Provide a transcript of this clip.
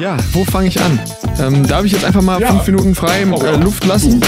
Ja, wo fange ich an? Ähm, darf ich jetzt einfach mal Ja. fünf Minuten frei äh. Luft lassen?